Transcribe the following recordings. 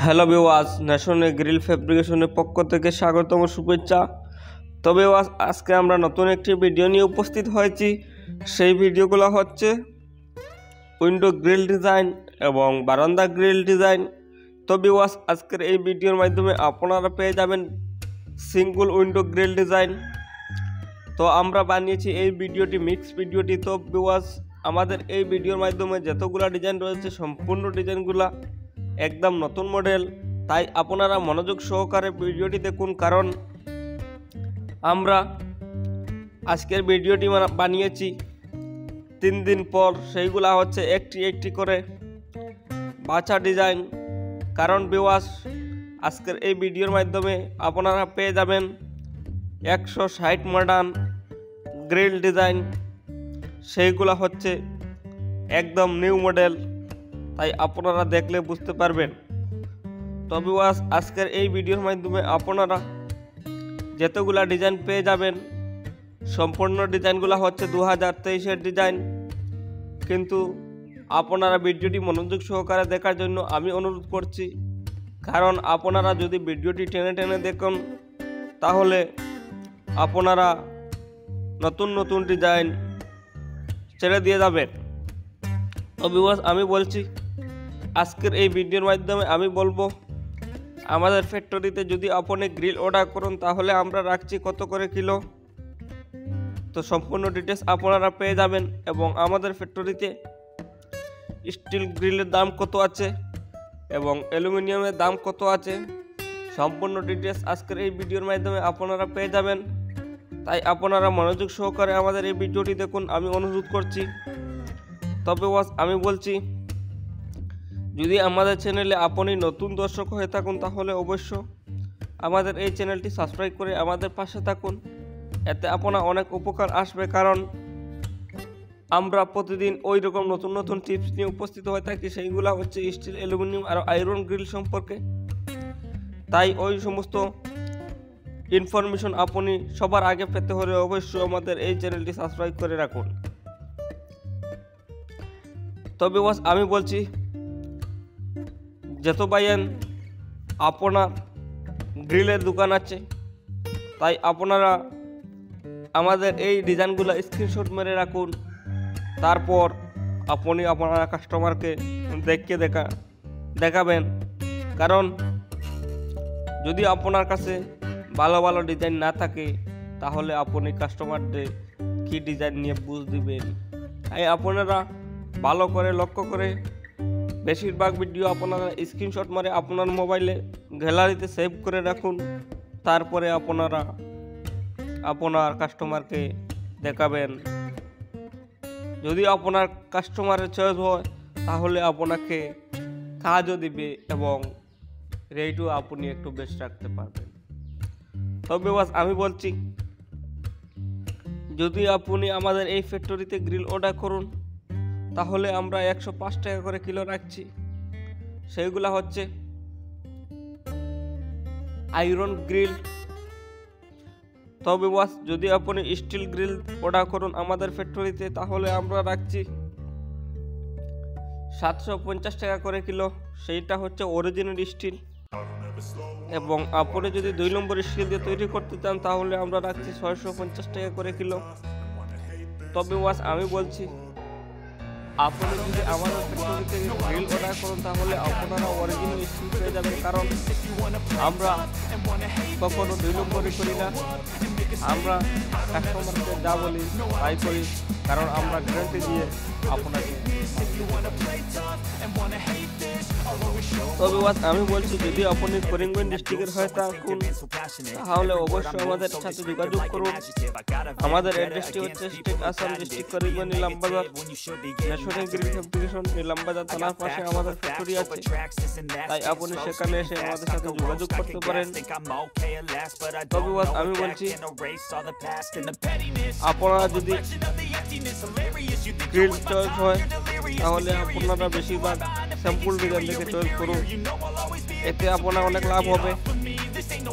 Hello বিওয়াজ ন্যাশনে grill ফ্যাব্রিকেশনের পক্ষ থেকে স্বাগতম, শুভেচ্ছা। তবে ওয়াজ আজকে আমরা নতুন একটি ভিডিও নিয়ে উপস্থিত হয়েছি। সেই ভিডিওগুলো হচ্ছে উইন্ডো গ্রিল ডিজাইন এবং বারান্দা গ্রিল ডিজাইন। তবে ওয়াজ আজকের এই ভিডিওর মাধ্যমে আপনারা পেয়ে যাবেন সিঙ্গল উইন্ডো গ্রিল ডিজাইন। তো আমরা বানিয়েছি এই ভিডিওটি, মিক্স ভিডিওটি। তো বিওয়াজ আমাদের এই ভিডিওর মাধ্যমে যতগুলো ডিজাইন রয়েছে, সম্পূর্ণ ডিজাইনগুলা একদম নতুন মডেল। তাই আপনারা মনোযোগ সহকারে ভিডিওটি দেখুন, কারণ আমরা আজকের ভিডিওটি বানিয়েছি। তিন দিন পর সেইগুলা হচ্ছে একটি একটি করে বাছা ডিজাইন। কারণ বিওয়াস আজকের এই ভিডিওর মাধ্যমে আপনারা পেয়ে যাবেন একশো ষাট মডার্ন গ্রিল ডিজাইন সেইগুলা হচ্ছে একদম নিউ মডেল তাই আপনারা দেখলে বুঝতে পারবেন। তবে ওয়াস, আজকের এই ভিডিওর মাধ্যমে আপনারা যতগুলা ডিজাইন পেয়ে যাবেন, সম্পূর্ণ ডিজাইনগুলো হচ্ছে দু হাজার তেইশের ডিজাইন। কিন্তু আপনারা ভিডিওটি মনোযোগ সহকারে দেখার জন্য আমি অনুরোধ করছি, কারণ আপনারা যদি ভিডিওটি টেনে টেনে দেখুন, তাহলে আপনারা নতুন নতুন ডিজাইন ছেড়ে দিয়ে যাবেন। তো আমি বলছি আজকের এই ভিডিওর মাধ্যমে আমি বলব, আমাদের ফ্যাক্টরিতে যদি আপনি গ্রিল অর্ডার করুন, তাহলে আমরা রাখছি কত করে কিলো? তো সম্পূর্ণ ডিটেলস আপনারা পেয়ে যাবেন এবং আমাদের ফ্যাক্টরিতে স্টিল গ্রিলের দাম কত আছে এবং অ্যালুমিনিয়ামের দাম কত আছে, সম্পূর্ণ ডিটেলস আজকের এই ভিডিওর মাধ্যমে আপনারা পেয়ে যাবেন। তাই আপনারা মনোযোগ সহকারে আমাদের এই ভিডিওটি দেখুন, আমি অনুরোধ করছি। তবে ওয়াস আমি বলছি যদি আমাদের চ্যানেলে আপনি নতুন দর্শক হয়ে থাকুন তাহলে অবশ্য আমাদের এই চ্যানেলটি সাবস্ক্রাইব করে আমাদের পাশে থাকুন। এতে আপনার অনেক উপকার আসবে কারণ আমরা প্রতিদিন ওই রকম নতুন নতুন টিপস নিয়ে উপস্থিত হয়ে থাকি। সেইগুলো হচ্ছে স্টিল অ্যালুমিনিয়াম আর আয়রন গ্রিল সম্পর্কে। তাই ওই সমস্ত ইনফরমেশন আপনি সবার আগে পেতে হলে অবশ্যই আমাদের এই চ্যানেলটি সাবস্ক্রাইব করে রাখুন। তবে আমি বলছি যত পাইয়েন আপনার গ্রিলের দোকান আছে। তাই আপনারা আমাদের এই ডিজাইনগুলো স্ক্রিনশট মেরে রাখুন। তারপর আপনি আপনার কাস্টমারকে দেখকে দেখা, দেখাবেন। কারণ যদি আপনার কাছে ভালো ভালো ডিজাইন না থাকে, তাহলে আপনি কাস্টমারদের কি ডিজাইন নিয়ে বুঝ দিবেন? তাই আপনারা ভালো করে লক্ষ্য করে বেশিরভাগ ভিডিও আপনারা স্ক্রিনশট মারে আপনার মোবাইলে গ্যালারিতে সেভ করে রাখুন। তারপরে আপনারা আপনার কাস্টমারকে দেখাবেন। যদি আপনার কাস্টমারের চয়েস হয়, তাহলে আপনাকে কাজও দিবে এবং রেটও আপনি একটু বেশ রাখতে পারবেন। তবে বাস আমি বলছি, যদি আপনি আমাদের এই ফ্যাক্টরিতে গ্রিল অর্ডার করুন তাহলে আমরা একশো পাঁচ টাকা করে কিলো রাখছি। সেইগুলা হচ্ছে আয়রন গ্রিল। তবে বাস যদি আপনি স্টিল গ্রিল অর্ডার করুন আমাদের ফ্যাক্টরিতে তাহলে আমরা রাখছি সাতশো পঞ্চাশ টাকা করে কিলো। সেইটা হচ্ছে অরিজিনাল স্টিল এবং আপনি যদি দুই নম্বর স্টিল দিয়ে তৈরি করতে চান, তাহলে আমরা রাখছি ছয়শো পঞ্চাশ টাকা করে কিলো। তবে ওয়াস আমি বলছি আপনি যদি আমাদের ফ্যাক্টরি থেকে রিল অর্ডার করেন, তাহলে আপনারা অরিজিনাল স্টিল পেয়ে যাবেন। কারণ আমরা কখনো নম্বরই করি না। আমরা কাস্টমারকে যা বলি, তাই করি। কারণ আমরা গ্যারান্টি দিয়ে আপনাকে তবে আমি বলছি, যদি আপনি করিমগঞ্জ ডিস্ট্রিক্টের হয়ে থাকুন, তাহলে অবশ্যই আমাদের সাথে যোগাযোগ করুন। আমাদের অ্যাড্রেসটি হচ্ছে state Assam district Karimganj Nilambazar national green fabrication Nilambazar থানার পাশে আমাদের ফ্যাক্টরি আছে। তাই আপনি সেখানে এসে আমাদের সাথে যোগাযোগ করতে পারেন। তবে আমি বলছি, আপনারা যদি গ্রিল চয়েস হয়, তাহলে আপনারা বেশিরভাগ স্যাম্পল ডিজাইন থেকে চয়েস করুন। এতে আপনার অনেক লাভ হবে।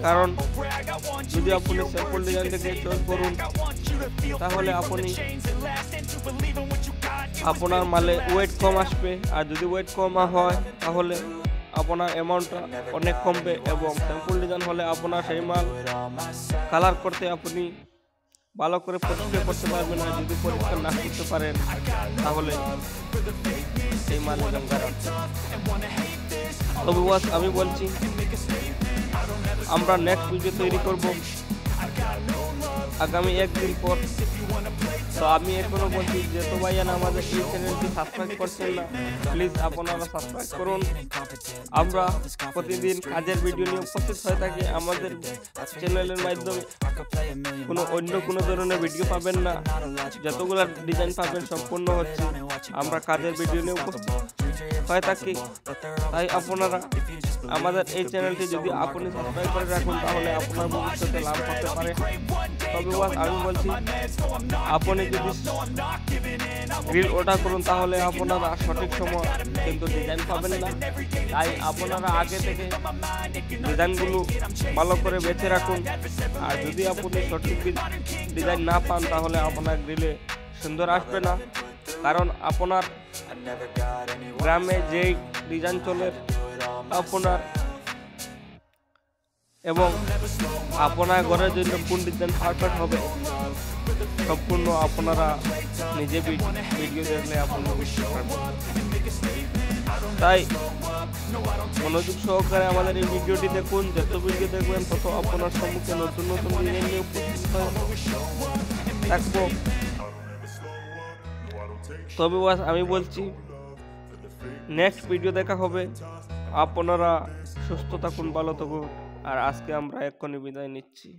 কারণ যদি আপনি স্যাম্পল ডিজাইন থেকে চয়েস করুন, তাহলে আপনি আপনার মালে ওয়েট কম আসবে। আর যদি ওয়েট কম হয়, তাহলে আপনার অ্যামাউন্টটা অনেক কমবে এবং স্যাম্পল ডিজাইন হলে আপনার সেই মাল কালার করতে আপনি ভালো করে পরীক্ষা করতে পারবে না যদি পরীক্ষা না করতে পারেন, তাহলে সেই মাল তবে বাস আমি বলছি, আমরা নেক্সট ভিডিও তৈরি করব। আগামী একদিন পর তো আমি এখনও বলছি, যেহেতু ভাইয়ান আমাদের এই চ্যানেলটি সাবস্ক্রাইব করছেন না প্লিজ আপনারা সাবস্ক্রাইব করুন। আমরা প্রতিদিন কাজের ভিডিও নিয়ে উপস্থিত হয়ে থাকি। আমাদের চ্যানেলের মাধ্যমে কোনো অন্য কোনো ধরনের ভিডিও পাবেন না। যতগুলো ডিজাইন পাবেন সম্পূর্ণ হচ্ছে আমরা কাজের ভিডিও নিয়ে উপস্থিত হয়ে থাকি। তাই আপনারা আমাদের এই চ্যানেলটি যদি আপনি সাবস্ক্রাইব করে রাখুন, তাহলে আপনার ভবিষ্যতে লাভ করতে পারে। তবে আমি বলছি, আপনি যদি গ্রিল অর্ডার করুন, তাহলে আপনারা সঠিক সময় কিন্তু ডিজাইন পাবেন না। তাই আপনারা আগে থেকে ডিজাইনগুলো ভালো করে বেছে রাখুন। আর যদি আপনি সঠিক ডিজাইন না পান, তাহলে আপনার গ্রিলে সুন্দর আসবে না। কারণ আপনার গ্রামে যেই ডিজাইন চলে আপনার এবং আপনার ঘরের জন্য কোন ডিজাইন পারফেক্ট হবে, সম্পূর্ণ আপনারা নিজে ভিডিও দেখলে আপনারা বুঝতে তাই মনোযোগ সহকারে আমাদের এই ভিডিওটি দেখুন, যত ভিডিও দেখবেন তত আপনার সম্মুখে নতুন নতুন ডিজাইন নিয়ে উপস্থিত থাকব। তবে আমি বলছি নেক্সট ভিডিও দেখা হবে। আপনারা সুস্থ থাকুন ভালো থাকুন আর আজকে আমরা এক্ষুনি বিদায় নিচ্ছি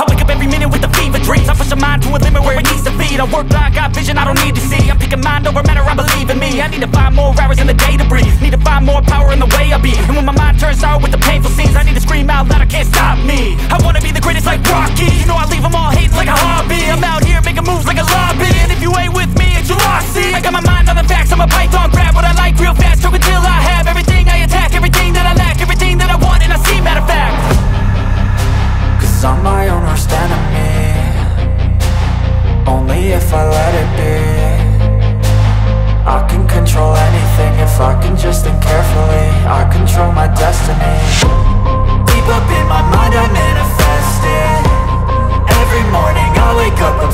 I wake up every minute with a fever dreams I push my mind to a limit where it needs to feed I work blind, got vision I don't need to see I'm picking mind over matter, I believe in me I need to find more hours in the day to breathe Need to find more power in the way I be And when my mind turns sour with the painful scenes I need to scream out loud, I can't stop me I wanna be the greatest like Rocky You know I leave them all hating like Only if I let it be. I can control anything if I can just think carefully. I control my destiny. Deep up in my mind I manifest it Every morning I wake up